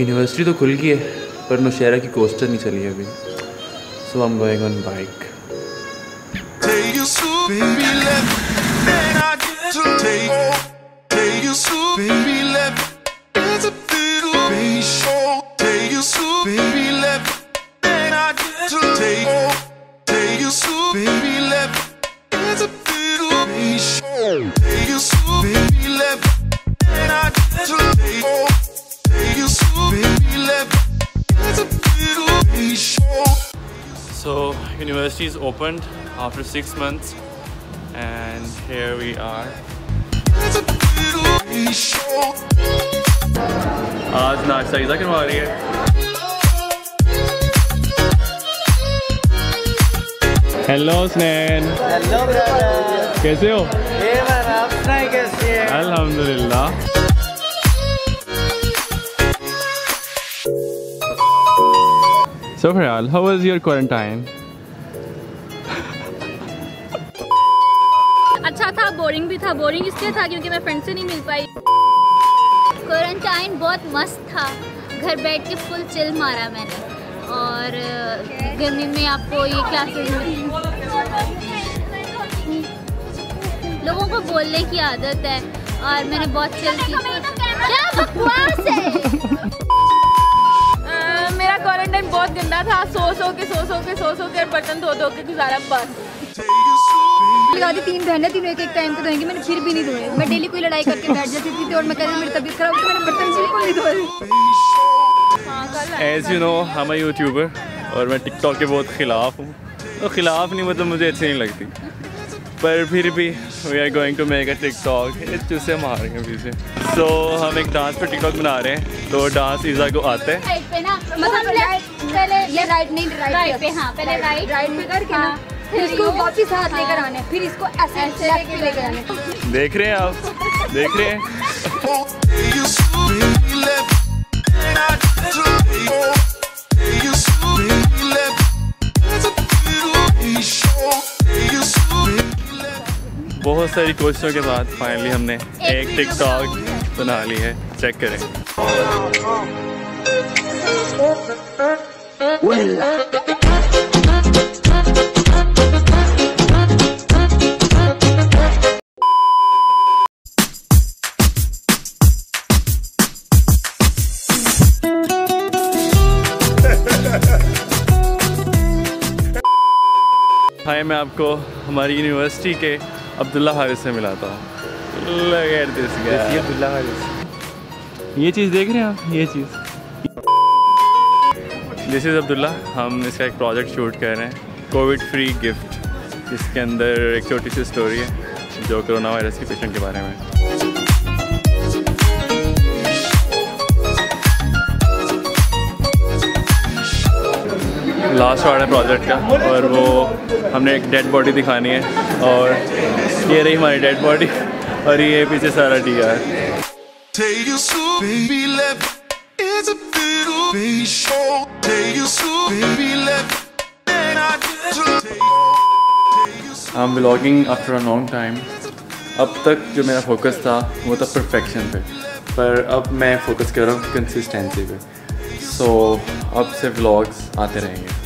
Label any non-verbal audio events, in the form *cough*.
University तो खुल गई है, पर नौशहरा की कोस्टर नहीं चली अभी। So I am going on bike Take So university is opened after six months and here we are. It's a little baby show. आज नाश्ता ईजा करवा रही है हेलो स्नैन हेलो ब्रदर कैसे हो ये मैम आप सुनाए कैसी है अल्हम्दुलिल्लाह So Faryal, how was your quarantine? अच्छा था बोरिंग भी था बोरिंग इसलिए था क्योंकि मैं फ्रेंड से नहीं मिल पाई। क्वारंटाइन बहुत मस्त था। घर बैठ के फुल चिल मारा मैंने। और गर्मी में आपको ये क्लासेस लोगों को बोलने की आदत है। और मैंने बहुत चिल की। *laughs* क्या बकवास है बहुत गंदा था। सो सो के सो सो के सो सो के बर्तन धो धो के गुजारा बस। लगा दी तीन बहनें तीनों एक एक टाइम पे धोएँगी मैंने फिर भी नहीं धोए। मैं डेली कोई लड़ाई करके बैठ जाती थी और मैं कहती थी, मेरी तबीयत खराब तो मैंने बर्तन बिल्कुल नहीं धोए। एज यू नो हम यूट्यूबर और मैं टिकटॉक के बहुत ख़िलाफ़ हूँ। तो ख़िलाफ़ नहीं मतलब मुझे अच्छी नहीं लगती। पर फिर भी we are going to make a TikTok चूसे मार रहे हैं पीछे सो। हम एक डांस पर टिकटॉक बना रहे हैं। तो डांस ईज़ा को आता है। पहले ये राइट नहीं राइट राइट पे हाँ पहले राइट राइट पे करके ना फिर इसको वापस हाथ लेकर आने फिर इसको ऐसे ऐसे लेफ़्ट पे लेकर आने। देख रहे हैं आप देख रहे हैं. बहुत सारी कोशिशों के बाद फाइनली हमने एक टिकटॉक बना ली है। चेक करें। हाय मैं आपको हमारी यूनिवर्सिटी के अब्दुल्ला हारिस से मिलाता हूँ. अब्दुल्ला हारिस। ये चीज़ देख रहे हैं आप? ये चीज़। दिस इज़ अब्दुल्ला हम इसका एक प्रोजेक्ट शूट कर रहे हैं. कोविड फ्री गिफ्ट इसके अंदर एक छोटी सी स्टोरी है, जो कोरोना वायरस के पेशेंट के बारे में. लास्ट वार्ड है प्रोजेक्ट का, और वो हमने एक डेड बॉडी दिखानी है, और ये रही हमारी डेड बॉडी और ये पीछे सारा डी है. Take you so baby left, it's a little baby show. Take you so baby left, then I get to take. Take you so I am blogging after a long time अब तक जो मेरा focus था वो था perfection पे पर अब मैं फोकस कर रहा हूँ कंसिस्टेंसी पे सो अब से व्लॉग्स आते रहेंगे